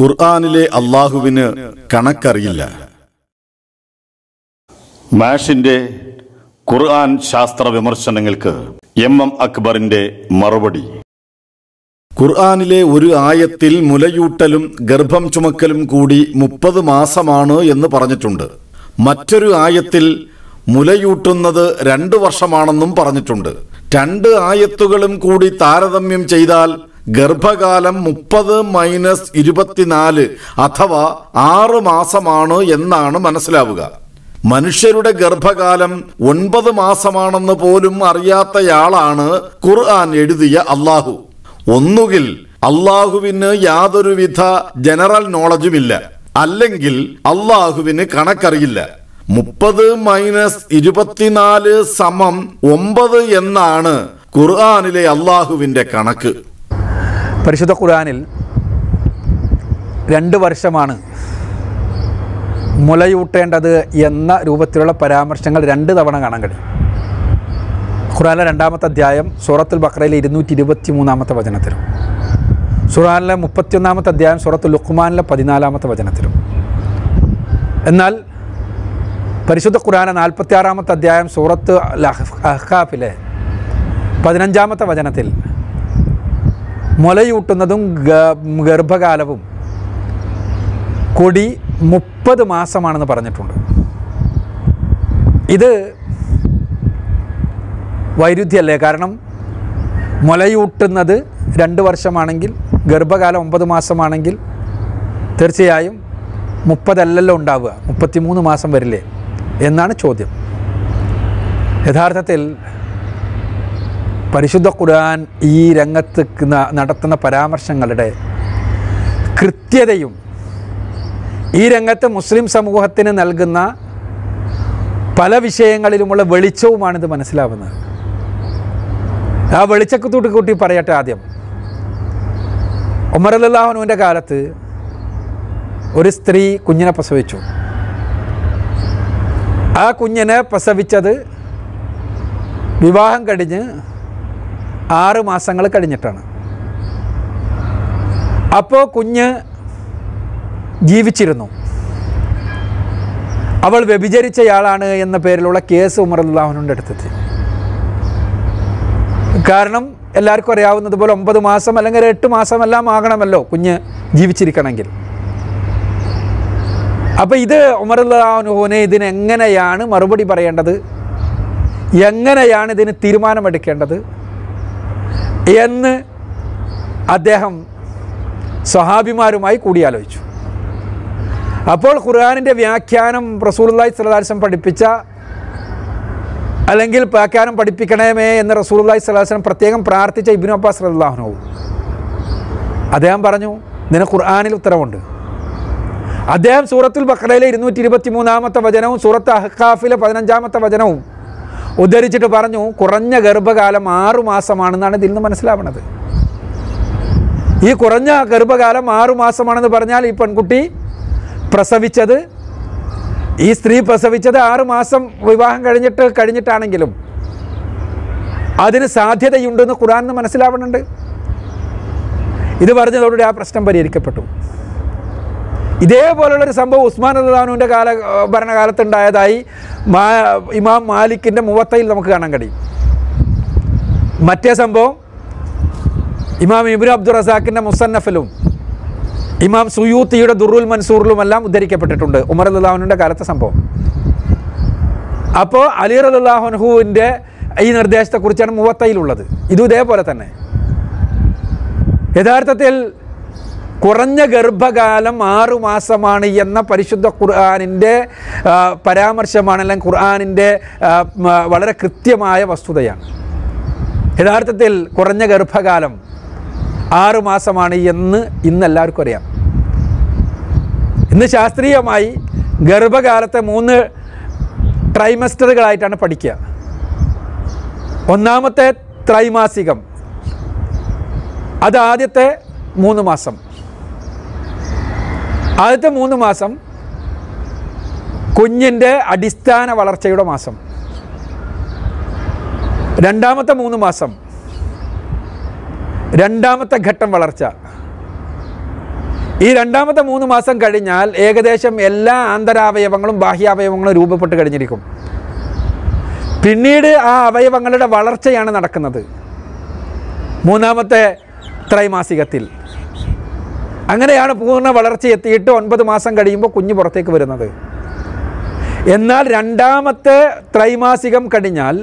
ഖുർആാനിലെ അള്ളാഹുവിന് കണക്കറിയില്ല. മാഷിന്റെ ഖുർആൻ ശാസ്ത്ര വിമർശനങ്ങൾക്ക് എം എം അക്ബറിന്റെ മറുപടി. ഖുർആാനിലെ ഒരു ആയത്തിൽ മുലയൂട്ടലും ഗർഭം ചുമക്കലും കൂടി മുപ്പത് മാസമാണ് എന്ന് പറഞ്ഞിട്ടുണ്ട്. മറ്റൊരു ആയത്തിൽ മുലയൂട്ടുന്നത് രണ്ട് വർഷമാണെന്നും പറഞ്ഞിട്ടുണ്ട്. രണ്ട് ആയത്തുകളും കൂടി താരതമ്യം ചെയ്താൽ ഗർഭകാലം മുപ്പത് മൈനസ് ഇരുപത്തിനാല് അഥവാ ആറ് മാസമാണ് എന്നാണ് മനസ്സിലാവുക. മനുഷ്യരുടെ ഗർഭകാലം ഒൻപത് മാസമാണെന്ന് പോലും അറിയാത്തയാളാണ് ഖുർആൻ എഴുതിയ അള്ളാഹു ഒന്നുകിൽ അള്ളാഹുവിന് യാതൊരുവിധ ജനറൽ നോളജുമില്ല. അല്ലെങ്കിൽ അള്ളാഹുവിന് കണക്കറിയില്ല. മുപ്പത് മൈനസ് ഇരുപത്തിനാല് സമം ഒമ്പത് എന്നാണ് ഖുർആാനിലെ അള്ളാഹുവിന്റെ കണക്ക്. പരിശുദ്ധ ഖുർആാനിൽ രണ്ട് വർഷമാണ് മുലയൂട്ടേണ്ടത് എന്ന രൂപത്തിലുള്ള പരാമർശങ്ങൾ രണ്ട് തവണ കാണാൻ കഴിയും. ഖുറാനിലെ രണ്ടാമത്തെ അധ്യായം സൂറത്തുൽ ബക്രയിലെ ഇരുന്നൂറ്റി ഇരുപത്തി മൂന്നാമത്തെ വചനത്തിലും ഖുർആനിലെ മുപ്പത്തിയൊന്നാമത്തെ അധ്യായം സൂറത്തുൽ ലുഖ്മാനിലെ പതിനാലാമത്തെ വചനത്തിലും. എന്നാൽ പരിശുദ്ധ ഖുർആന നാൽപ്പത്തി ആറാമത്തെ അധ്യായം സൂറത്ത് അഹ്ഖാഫിലെ പതിനഞ്ചാമത്തെ വചനത്തിൽ മുലയൂട്ടുന്നതും ഗർഭകാലവും കൊടി മുപ്പത് മാസമാണെന്ന് പറഞ്ഞിട്ടുണ്ട്. ഇത് വൈരുദ്ധ്യല്ലേ കാരണം മുലയൂട്ടുന്നത് രണ്ട് വർഷമാണെങ്കിൽ ഗർഭകാലം ഒമ്പത് മാസമാണെങ്കിൽ തീർച്ചയായും മുപ്പതല്ലല്ലോ ഉണ്ടാവുക മുപ്പത്തിമൂന്ന് മാസം വരില്ലേ? എന്നാണ് ചോദ്യം. യഥാർത്ഥത്തിൽ പരിശുദ്ധ ഖുർആൻ ഈ രംഗത്ത് നടത്തുന്ന പരാമർശങ്ങളുടെ കൃത്യതയും ഈ രംഗത്ത് മുസ്ലിം സമൂഹത്തിന് നൽകുന്ന പല വിഷയങ്ങളിലുമുള്ള വെളിച്ചവുമാണിത് മനസ്സിലാവുന്നത്. ആ വെളിച്ചക്കത്തോട്ട് കൂട്ടി പറയട്ടെ ആദ്യം. ഉമർ കാലത്ത് ഒരു സ്ത്രീ കുഞ്ഞിനെ പ്രസവിച്ചു. ആ കുഞ്ഞിനെ പ്രസവിച്ചത് വിവാഹം കഴിഞ്ഞ് ആറ് മാസങ്ങൾ കഴിഞ്ഞിട്ടാണ്. അപ്പോൾ കുഞ്ഞ് ജീവിച്ചിരുന്നു. അവൾ വ്യഭിചരിച്ചയാളാണ് എന്ന പേരിലുള്ള കേസ് ഉമർ അള്ളാഹുനുന്റെ അടുത്തെത്തി. കാരണം എല്ലാവർക്കും അറിയാവുന്നതുപോലെ ഒമ്പത് മാസം അല്ലെങ്കിൽ എട്ട് മാസം എല്ലാം ആകണമല്ലോ കുഞ്ഞ് ജീവിച്ചിരിക്കണമെങ്കിൽ. അപ്പോൾ ഇത് ഉമർ അള്ളാഹുനുഹുനെ ഇതിനെങ്ങനെയാണ് മറുപടി പറയേണ്ടത്? എങ്ങനെയാണ് ഇതിന് തീരുമാനമെടുക്കേണ്ടത്? എന്ന് അദ്ദേഹം സ്വഹാബിമാരുമായി കൂടിയാലോചിച്ചു. അപ്പോൾ ഖുർആാനിന്റെ വ്യാഖ്യാനം റസൂലുള്ളാഹി സ്വലാസം പഠിപ്പിച്ച അല്ലെങ്കിൽ വ്യാഖ്യാനം പഠിപ്പിക്കണമേ എന്ന് റസൂലുള്ളാഹി സ്വലാസം പ്രത്യേകം പ്രാർത്ഥിച്ച ഇബിനു അബ്ബാസ് റല്ലാഹുനു അദ്ദേഹം പറഞ്ഞു ഇതിന് ഖുർആാനിൽ ഉത്തരവുണ്ട്. അദ്ദേഹം സൂറത്തുൽ ബക്രയിലെ ഇരുന്നൂറ്റി ഇരുപത്തി മൂന്നാമത്തെ വചനവും സൂറത്ത് അഹ്കാഫിലെ പതിനഞ്ചാമത്തെ വചനവും ഉദ്ധരിച്ചിട്ട് പറഞ്ഞു കുറഞ്ഞ ഗർഭകാലം ആറു മാസമാണെന്നാണ് ഇതിൽ നിന്ന് മനസ്സിലാവുന്നത് ഈ കുറഞ്ഞ ഗർഭകാലം ആറു മാസമാണെന്ന് പറഞ്ഞാൽ ഈ പെൺകുട്ടി പ്രസവിച്ചത് ഈ സ്ത്രീ പ്രസവിച്ചത് ആറുമാസം വിവാഹം കഴിഞ്ഞിട്ട് കഴിഞ്ഞിട്ടാണെങ്കിലും അതിന് സാധ്യതയുണ്ടെന്ന് ഖുറാൻ മനസ്സിലാവുന്നുണ്ട് ഇത് പറഞ്ഞതോടുകൂടി ആ പ്രശ്നം പരിഹരിക്കപ്പെട്ടു. ഇതേപോലുള്ളൊരു സംഭവം ഉസ്മാൻ അള്ളാനുവിന്റെ കാല ഭരണകാലത്തുണ്ടായതായി മാ ഇമാം മാലിക്കിന്റെ മുവത്തയിൽ നമുക്ക് കാണാൻ കഴിയും. മറ്റേ സംഭവം ഇമാം ഇബ്രു അബ്ദുൾ റസാഖിന്റെ മുസന്നഫിലും ഇമാം സുയൂത്തിയുടെ ദുറുൽ മൻസൂറിലുമെല്ലാം ഉദ്ധരിക്കപ്പെട്ടിട്ടുണ്ട് ഉമർ അള്ളാഹുനുവിന്റെ കാലത്തെ സംഭവം. അപ്പോൾ അലി റദുല്ലാഹുൻഹുവിന്റെ ഈ നിർദ്ദേശത്തെക്കുറിച്ചാണ് മുവത്തയിലുള്ളത്. ഇതും ഇതേപോലെ തന്നെ. യഥാർത്ഥത്തിൽ കുറഞ്ഞ ഗർഭകാലം ആറുമാസമാണ് എന്ന പരിശുദ്ധ ഖുർആാനിന്റെ പരാമർശമാണ് അല്ലെങ്കിൽ ഖുർആാനിന്റെ വളരെ കൃത്യമായ വസ്തുതയാണ്. യഥാർത്ഥത്തിൽ കുറഞ്ഞ ഗർഭകാലം ആറുമാസമാണ് എന്ന് ഇന്ന് എല്ലാവർക്കും അറിയാം. ഇന്ന് ശാസ്ത്രീയമായി ഗർഭകാലത്തെ മൂന്ന് ട്രൈമസ്റ്ററുകളായിട്ടാണ് പഠിക്കുക. ഒന്നാമത്തെ ത്രൈമാസികം അത് ആദ്യത്തെ മൂന്ന് മാസം. ആദ്യത്തെ മൂന്ന് മാസം കുഞ്ഞിന്റെ അടിസ്ഥാന വളർച്ചയുടെ മാസം. രണ്ടാമത്തെ മൂന്ന് മാസം രണ്ടാമത്തെ ഘട്ടം വളർച്ച. ഈ രണ്ടാമത്തെ മൂന്ന് മാസം കഴിഞ്ഞാൽ ഏകദേശം എല്ലാ ആന്തരാവയവങ്ങളും ബാഹ്യാവയവങ്ങളും രൂപപ്പെട്ട് കഴിഞ്ഞിരിക്കും. പിന്നീട് ആ അവയവങ്ങളുടെ വളർച്ചയാണ് നടക്കുന്നത്. മൂന്നാമത്തെ ത്രൈമാസികത്തിൽ. അങ്ങനെയാണ് പൂർണ വളർച്ച എത്തിയിട്ട് ഒൻപത് മാസം കഴിയുമ്പോൾ കുഞ്ഞ് പുറത്തേക്ക് വരുന്നത്. എന്നാൽ രണ്ടാമത്തെ ത്രൈമാസികം കഴിഞ്ഞാൽ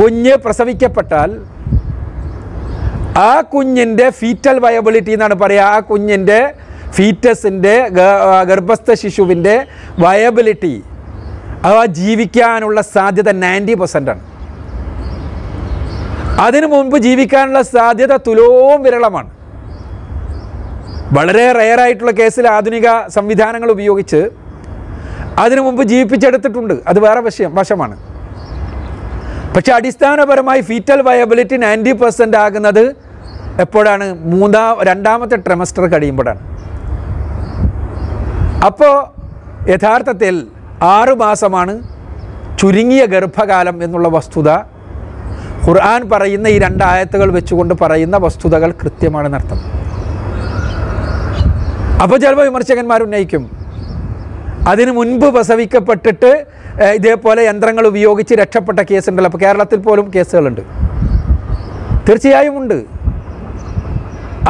കുഞ്ഞ് പ്രസവിക്കപ്പെട്ടാൽ ആ കുഞ്ഞിന്റെ ഫീറ്റൽ വയബിലിറ്റി എന്നാണ് പറയുക. ആ കുഞ്ഞിന്റെ ഫീറ്റസിന്റെ ഗർഭസ്ഥ ശിശുവിന്റെ വയബിലിറ്റി അഥവാ ജീവിക്കാനുള്ള സാധ്യത നയന്റി പെർസെന്റാണ് അതിനു മുൻപ് ജീവിക്കാനുള്ള സാധ്യത തുലോം വിരളമാണ്. വളരെ റെയറായിട്ടുള്ള കേസിൽ ആധുനിക സംവിധാനങ്ങൾ ഉപയോഗിച്ച് അതിനു മുമ്പ് ജീവിപ്പിച്ചെടുത്തിട്ടുണ്ട്. അത് വേറെ വിഷയം വശമാണ്. പക്ഷെ അടിസ്ഥാനപരമായി ഫീറ്റൽ വയബിലിറ്റി നയന്റി പെർസെന്റ് ആകുന്നത് എപ്പോഴാണ്? മൂന്നാം രണ്ടാമത്തെ ട്രെമസ്റ്റർ കഴിയുമ്പോഴാണ്. അപ്പോൾ യഥാർത്ഥത്തിൽ ആറു മാസമാണ് ചുരുങ്ങിയ ഗർഭകാലം എന്നുള്ള വസ്തുത. ഖുർആൻ പറയുന്ന ഈ രണ്ടായത്തുകൾ വെച്ചുകൊണ്ട് പറയുന്ന വസ്തുതകൾ കൃത്യമാണ് കൃത്യമാണെന്നർത്ഥം. അപ്പോൾ ചിലപ്പോൾ വിമർശകന്മാർ ഉന്നയിക്കും. അതിനു മുൻപ് പ്രസവിക്കപ്പെട്ടിട്ട് ഇതേപോലെ യന്ത്രങ്ങൾ ഉപയോഗിച്ച് രക്ഷപ്പെട്ട കേസുണ്ടല്ലോ. അപ്പോൾ കേരളത്തിൽ പോലും കേസുകളുണ്ട്. തീർച്ചയായും ഉണ്ട്.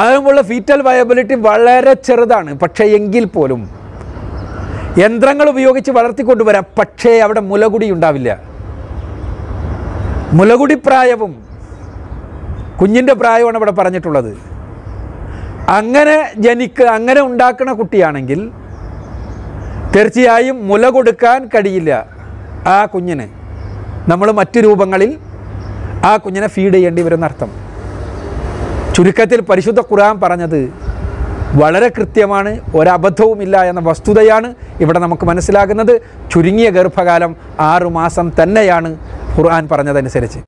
അതുമുള്ള ഫീറ്റൽ വയബിലിറ്റി വളരെ ചെറുതാണ്. പക്ഷേ എങ്കിൽ പോലും യന്ത്രങ്ങൾ ഉപയോഗിച്ച് വളർത്തിക്കൊണ്ടുവരാം പക്ഷേ അവിടെ മുലകുടി ഉണ്ടാവില്ല. മുലകുടി പ്രായവും കുഞ്ഞിന്റെ പ്രായമാണ് ഇവിടെ പറഞ്ഞിട്ടുള്ളത്. അങ്ങനെ ജനിക്ക അങ്ങനെ ഉണ്ടാക്കുന്ന കുട്ടിയാണെങ്കിൽ തീർച്ചയായും മുല കൊടുക്കാൻ കഴിയില്ല ആ കുഞ്ഞിന്. നമ്മൾ മറ്റു രൂപങ്ങളിൽ ആ കുഞ്ഞിനെ ഫീഡ് ചെയ്യേണ്ടി വരുന്നർത്ഥം ചുരുക്കത്തിൽ പരിശുദ്ധ ഖുർആൻ പറഞ്ഞത് വളരെ കൃത്യമാണ് ഒരബദ്ധവുമില്ല എന്ന വസ്തുതയാണ് ഇവിടെ നമുക്ക് മനസ്സിലാകുന്നത്. ചുരുങ്ങിയ ഗർഭകാലം ആറുമാസം തന്നെയാണ് ഖുർആൻ പറഞ്ഞതനുസരിച്ച്.